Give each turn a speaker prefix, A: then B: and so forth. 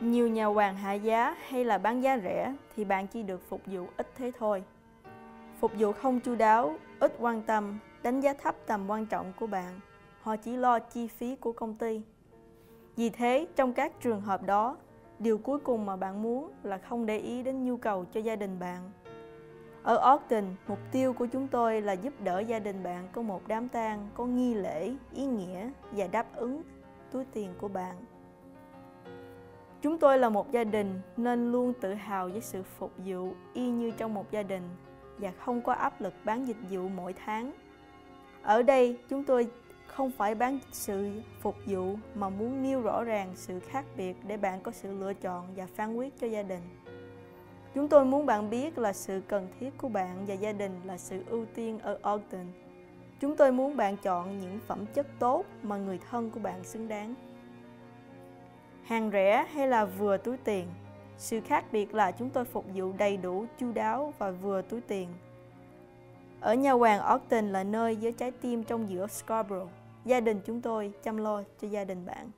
A: nhiều nhà hoàng hạ giá hay là bán giá rẻ thì bạn chỉ được phục vụ ít thế thôi. Phục vụ không chu đáo, ít quan tâm, đánh giá thấp tầm quan trọng của bạn. Họ chỉ lo chi phí của công ty. Vì thế, trong các trường hợp đó, điều cuối cùng mà bạn muốn là không để ý đến nhu cầu cho gia đình bạn. Ở Austin, mục tiêu của chúng tôi là giúp đỡ gia đình bạn có một đám tang có nghi lễ, ý nghĩa và đáp ứng túi tiền của bạn. Chúng tôi là một gia đình nên luôn tự hào với sự phục vụ y như trong một gia đình và không có áp lực bán dịch vụ mỗi tháng. Ở đây, chúng tôi không phải bán sự phục vụ mà muốn nêu rõ ràng sự khác biệt để bạn có sự lựa chọn và phán quyết cho gia đình. Chúng tôi muốn bạn biết là sự cần thiết của bạn và gia đình là sự ưu tiên ở Ogden. Chúng tôi muốn bạn chọn những phẩm chất tốt mà người thân của bạn xứng đáng. Hàng rẻ hay là vừa túi tiền? Sự khác biệt là chúng tôi phục vụ đầy đủ, chu đáo và vừa túi tiền. Ở nhà hoàng Ogden là nơi với trái tim trong giữa Scarborough. Gia đình chúng tôi chăm lo cho gia đình bạn.